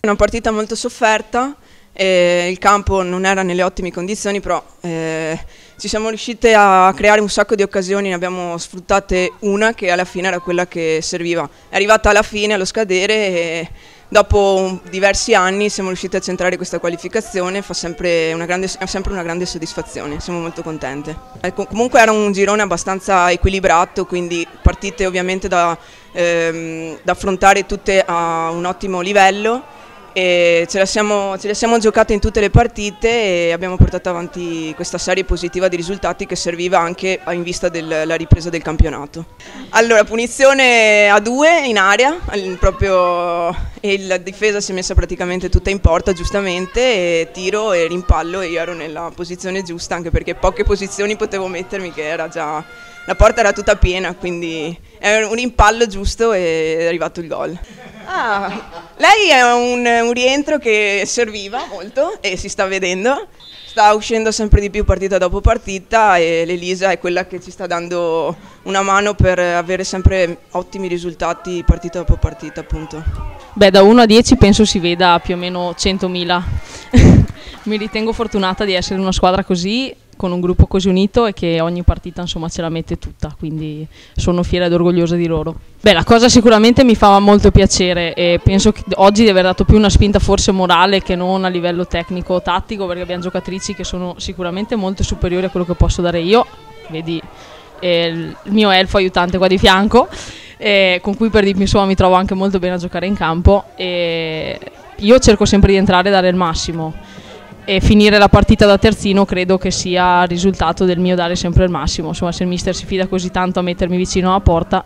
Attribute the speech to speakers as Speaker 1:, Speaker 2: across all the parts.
Speaker 1: Una partita molto sofferta, eh, il campo non era nelle ottime condizioni, però eh, ci siamo riusciti a creare un sacco di occasioni, ne abbiamo sfruttate una che alla fine era quella che serviva. È arrivata alla fine, allo scadere e dopo diversi anni siamo riusciti a centrare questa qualificazione, fa sempre una grande, sempre una grande soddisfazione, siamo molto contenti. Eh, comunque era un girone abbastanza equilibrato, quindi partite ovviamente da, ehm, da affrontare tutte a un ottimo livello e ce le, siamo, ce le siamo giocate in tutte le partite e abbiamo portato avanti questa serie positiva di risultati che serviva anche in vista della ripresa del campionato. Allora, punizione a due in area, proprio, e la difesa si è messa praticamente tutta in porta giustamente, e tiro e rimpallo e io ero nella posizione giusta anche perché poche posizioni potevo mettermi che era già la porta era tutta piena, quindi è un rimpallo giusto e è arrivato il gol. Ah, lei è un, un, rientro che serviva molto e si sta vedendo, sta uscendo sempre di più partita dopo partita e l'Elisa è quella che ci sta dando una mano per avere sempre ottimi risultati partita dopo partita appunto.
Speaker 2: Beh da 1 a 10 penso si veda più o meno 100.000, mi ritengo fortunata di essere in una squadra così con un gruppo così unito e che ogni partita insomma ce la mette tutta, quindi sono fiera ed orgogliosa di loro. Beh, la cosa sicuramente mi fa molto piacere e penso che oggi di aver dato più una spinta forse morale che non a livello tecnico o tattico, perché abbiamo giocatrici che sono sicuramente molto superiori a quello che posso dare io, vedi eh, il mio elfo aiutante qua di fianco, eh, con cui per di più insomma mi trovo anche molto bene a giocare in campo. E io cerco sempre di entrare e dare il massimo e finire la partita da terzino credo che sia il risultato del mio dare sempre il massimo. Insomma, se il mister si fida così tanto a mettermi vicino alla porta,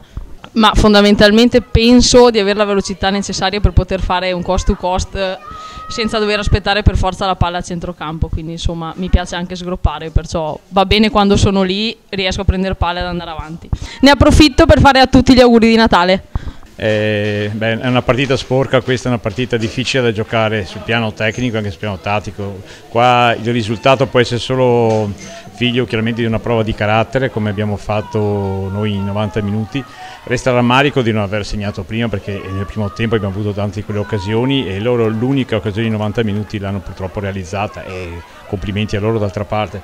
Speaker 2: ma fondamentalmente penso di avere la velocità necessaria per poter fare un cost to cost senza dover aspettare per forza la palla a centrocampo, quindi insomma mi piace anche sgroppare, perciò va bene quando sono lì, riesco a prendere palla ed andare avanti. Ne approfitto per fare a tutti gli auguri di Natale.
Speaker 3: Eh, beh, è una partita sporca, questa è una partita difficile da giocare sul piano tecnico e anche sul piano tattico. Qua il risultato può essere solo figlio chiaramente di una prova di carattere come abbiamo fatto noi in 90 minuti. Resta rammarico di non aver segnato prima perché nel primo tempo abbiamo avuto tante di quelle occasioni e loro l'unica occasione in 90 minuti l'hanno purtroppo realizzata e complimenti a loro d'altra parte.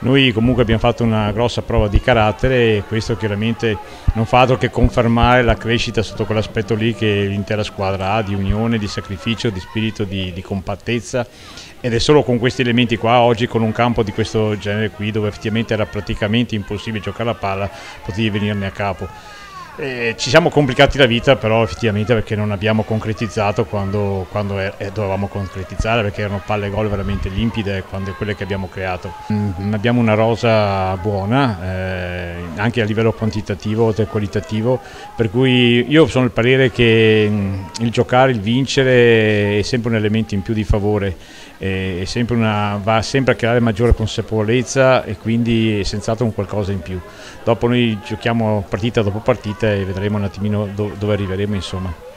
Speaker 3: Noi comunque abbiamo fatto una grossa prova di carattere e questo chiaramente non fa altro che confermare la crescita sotto quell'aspetto lì che l'intera squadra ha, di unione, di sacrificio, di spirito di, di compattezza ed è solo con questi elementi qua, oggi con un campo di questo genere qui dove effettivamente era praticamente impossibile giocare la palla, potevi venirne a capo. Eh, ci siamo complicati la vita però effettivamente perché non abbiamo concretizzato quando, quando è, dovevamo concretizzare perché erano palle gol veramente limpide quando quelle che abbiamo creato. Mm, abbiamo una rosa buona eh, anche a livello quantitativo che qualitativo per cui io sono il parere che mm, il giocare, il vincere è sempre un elemento in più di favore sempre una, va sempre a creare maggiore consapevolezza e quindi è senz'altro un qualcosa in più. Dopo noi giochiamo partita dopo partita e vedremo un attimino dove arriveremo insomma.